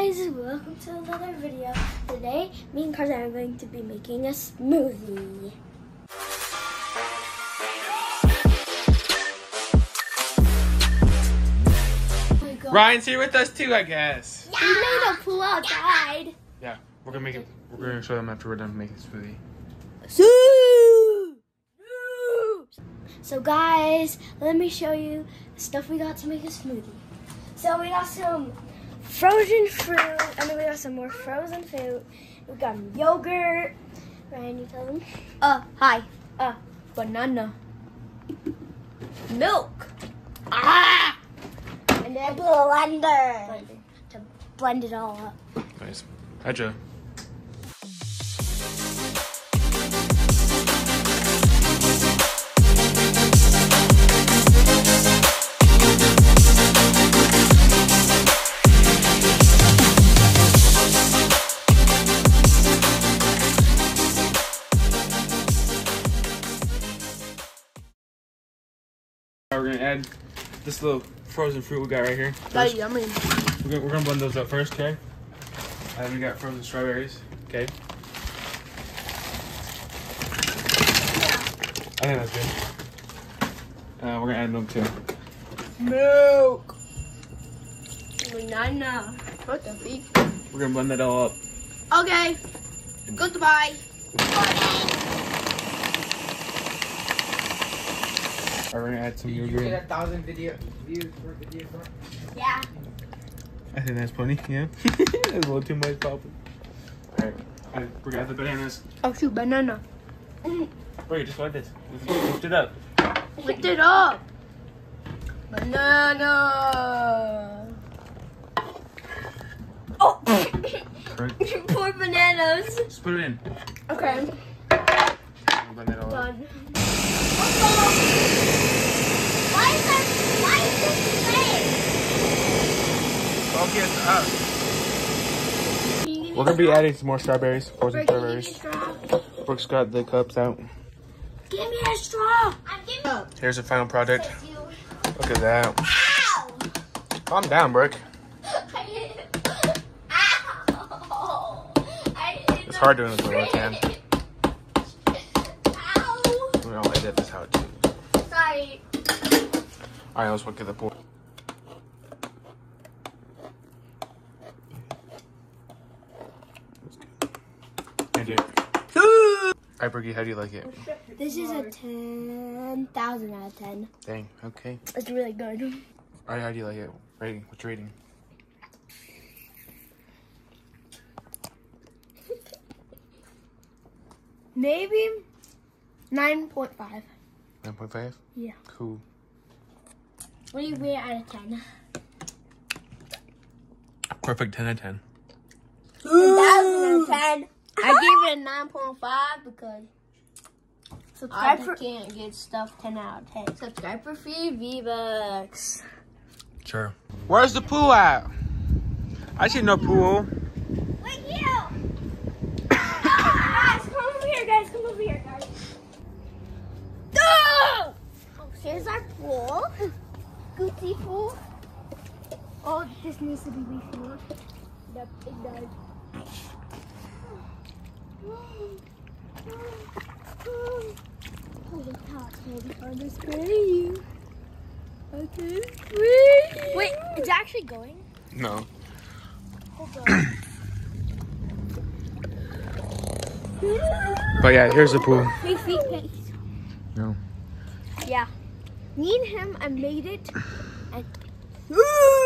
guys, welcome to another video. Today, me and Carson are going to be making a smoothie. Oh. Ryan's here with us too, I guess. We made a pool outside. Yeah, we're gonna make it. We're gonna show them after we're done making smoothie. So guys, let me show you the stuff we got to make a smoothie. So we got some frozen fruit, and then we got some more frozen fruit. We got yogurt. Ryan, you tell them. Uh, hi. Uh, Banana. Milk. ah! And then Blender. blender to blend it all up. Nice. Hi, Joe. We're gonna add this little frozen fruit we got right here. That's yummy. We're gonna, we're gonna blend those up first, okay? And then we got frozen strawberries, okay? I think that's good. Uh, we're gonna add milk too. Milk. Banana. What the? We're gonna blend that all up. Okay. Goodbye. Alright, we're gonna add some You get a thousand video views for video. Yeah. I think that's plenty, yeah. that's a little too much, probably. Alright, alright, we're gonna add the bananas. Oh shoot, banana. Wait, just like this. Lift it up. Lift it up. Banana. Oh, Right. poor bananas. Just put it in. Okay, We'll blend that all up. done. Why is that? Why is this us. We're gonna be adding some more strawberries, frozen strawberries. Brook's got the cups out. Give me a straw. I'm giving up. Here's the final product. Look at that. Ow! Calm down, Brook. I didn't. Ow! I didn't It's hard doing this with one hand. Ow! We don't edit this out too. Sorry. Alright, let's look at the pool. I do. Alright, Brookie, how do you like it? This is a 10,000 out of 10. Dang, okay. It's really good. Alright, how do you like it? Rating, what's your rating? Maybe 9.5. 9.5? Yeah. Cool. What do you rate out of 10? Perfect 10 out of 10. 10,000 out of 10. I gave it a 9.5 because I Subscribe for, can't get stuff 10 out of 10. Subscribe for free V-Bucks. Sure. Where's the pool at? I see no pool. Wait, you! Ah, guys, come over here, guys. Come over here, guys. No! Oh, here's our pool. Gucci pool. Oh, this needs to be refilled. Yep, it does. Holy cow, it's really hard to scream. Okay. Wait, it's actually going. No. But yeah, here's the pool. Three feet pace. No. Yeah. Me and him, I made it. And Peace.